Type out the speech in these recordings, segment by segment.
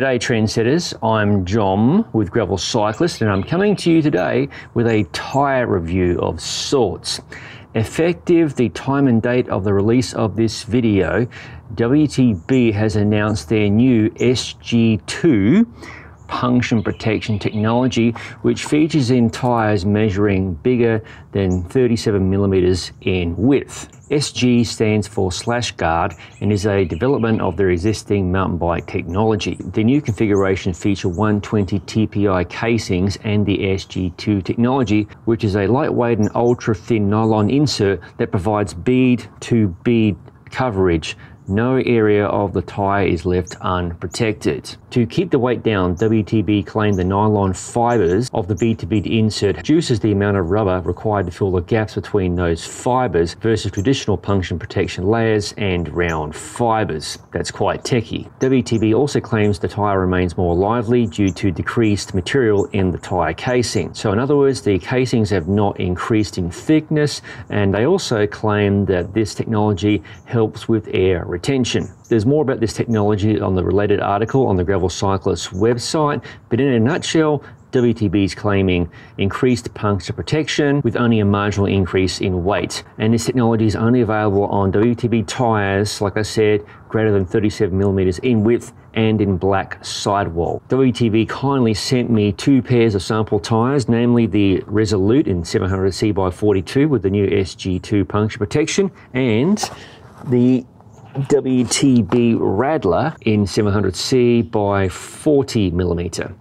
G'day trendsetters, I'm John with Gravel Cyclist and I'm coming to you today with a tyre review of sorts. Effective the time and date of the release of this video, WTB has announced their new SG2 puncture protection technology, which features in tyres measuring bigger than 37 millimeters in width. SG stands for Slash Guard and is a development of their existing mountain bike technology. The new configuration feature 120 TPI casings and the SG2 technology, which is a lightweight and ultra thin nylon insert that provides bead to bead coverage no area of the tyre is left unprotected. To keep the weight down, WTB claimed the nylon fibres of the B2B insert reduces the amount of rubber required to fill the gaps between those fibres versus traditional puncture protection layers and round fibres. That's quite techy. WTB also claims the tyre remains more lively due to decreased material in the tyre casing. So in other words, the casings have not increased in thickness and they also claim that this technology helps with air retention. There's more about this technology on the related article on the Gravel Cyclist website, but in a nutshell, WTB is claiming increased puncture protection with only a marginal increase in weight. And this technology is only available on WTB tyres, like I said, greater than 37 millimeters in width and in black sidewall. WTB kindly sent me two pairs of sample tyres, namely the Resolute in 700C by 42 with the new SG2 puncture protection and the WTB Raddler in 700C by 40 millimeter.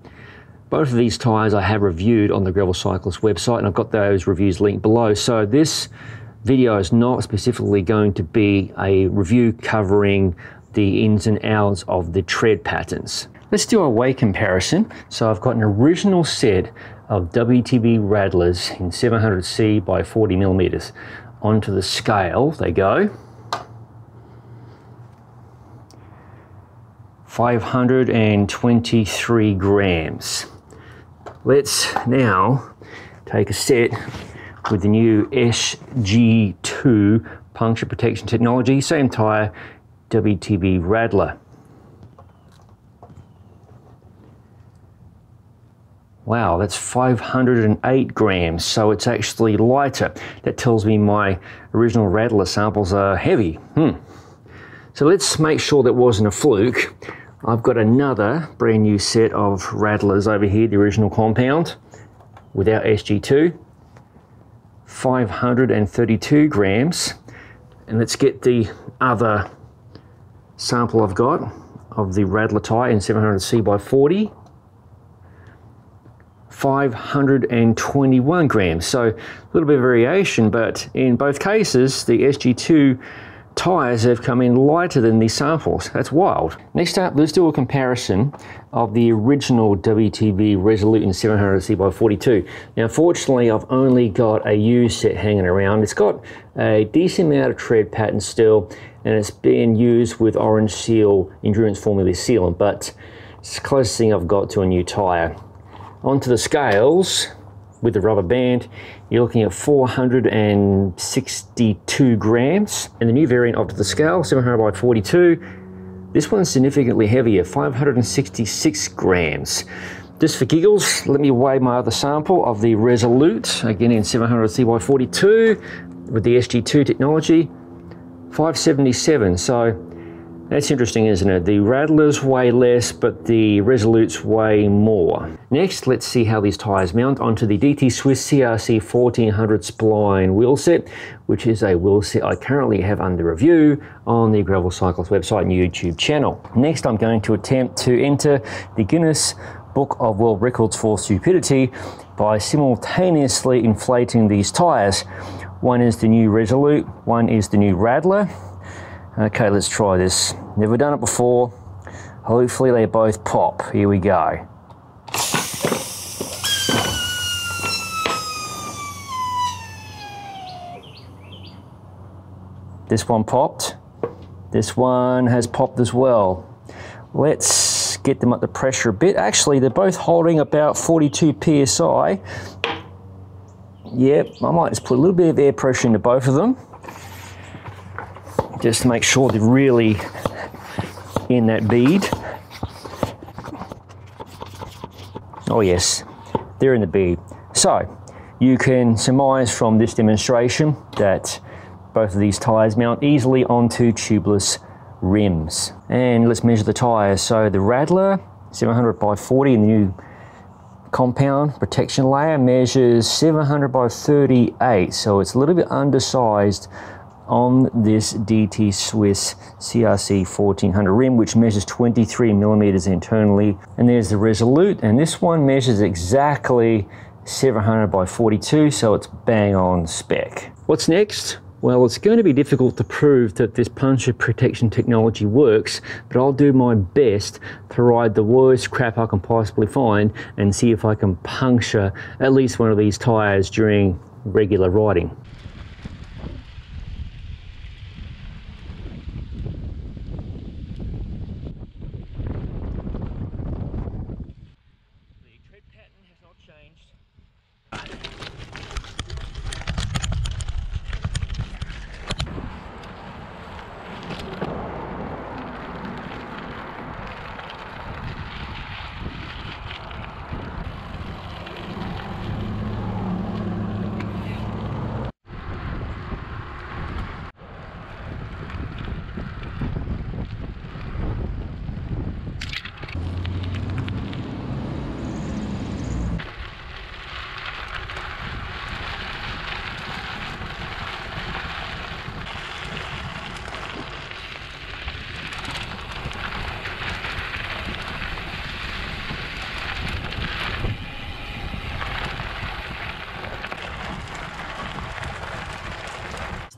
Both of these tyres I have reviewed on the Gravel Cyclist website and I've got those reviews linked below. So this video is not specifically going to be a review covering the ins and outs of the tread patterns. Let's do a weight comparison. So I've got an original set of WTB Raddlers in 700C by 40 millimeters. Onto the scale they go. 523 grams. Let's now take a set with the new SG2 puncture protection technology, same tire, WTB Raddler. Wow, that's 508 grams, so it's actually lighter. That tells me my original Raddler samples are heavy. Hmm. So let's make sure that wasn't a fluke. I've got another brand new set of Raddlers over here, the original compound, without SG2. 532 grams. And let's get the other sample I've got of the Raddler tie in 700C by 40. 521 grams. So a little bit of variation, but in both cases, the SG2 tyres have come in lighter than these samples. That's wild. Next up, let's do a comparison of the original WTB Resolute in 700C by 42. Now, fortunately, I've only got a used set hanging around. It's got a decent amount of tread pattern still, and it's being used with Orange Seal Endurance Formula sealant, but it's the closest thing I've got to a new tyre. Onto the scales, with the rubber band, you're looking at 462 grams. And the new variant of the scale, 700 by 42, this one's significantly heavier, 566 grams. Just for giggles, let me weigh my other sample of the Resolute, again in 700 by 42 with the SG2 technology, 577. So that's interesting, isn't it? The Raddlers weigh less, but the Resolutes weigh more. Next, let's see how these tyres mount onto the DT Swiss CRC 1400 spline wheel set, which is a wheel set I currently have under review on the Gravel Cyclist website and YouTube channel. Next, I'm going to attempt to enter the Guinness Book of World Records for Stupidity by simultaneously inflating these tyres. One is the new Resolute, one is the new Raddler, Okay, let's try this. Never done it before. Hopefully they both pop. Here we go. This one popped. This one has popped as well. Let's get them up the pressure a bit. Actually, they're both holding about 42 psi. Yep, I might just put a little bit of air pressure into both of them just to make sure they're really in that bead. Oh yes, they're in the bead. So, you can surmise from this demonstration that both of these tyres mount easily onto tubeless rims. And let's measure the tyres. So the Raddler 700 by 40 in the new compound protection layer measures 700 by 38 so it's a little bit undersized on this DT Swiss CRC 1400 rim which measures 23 millimeters internally and there's the Resolute and this one measures exactly 700 by 42 so it's bang on spec. What's next? Well, it's going to be difficult to prove that this puncture protection technology works, but I'll do my best to ride the worst crap I can possibly find and see if I can puncture at least one of these tyres during regular riding. The tread pattern has not changed.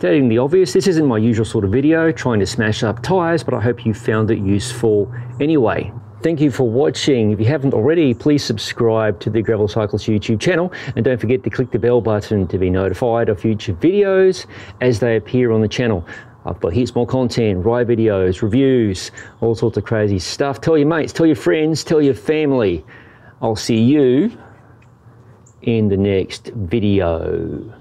Stating the obvious, this isn't my usual sort of video trying to smash up tyres, but I hope you found it useful anyway. Thank you for watching. If you haven't already, please subscribe to the Gravel Cyclist YouTube channel and don't forget to click the bell button to be notified of future videos as they appear on the channel. I've got heaps more content, ride videos, reviews, all sorts of crazy stuff. Tell your mates, tell your friends, tell your family. I'll see you in the next video.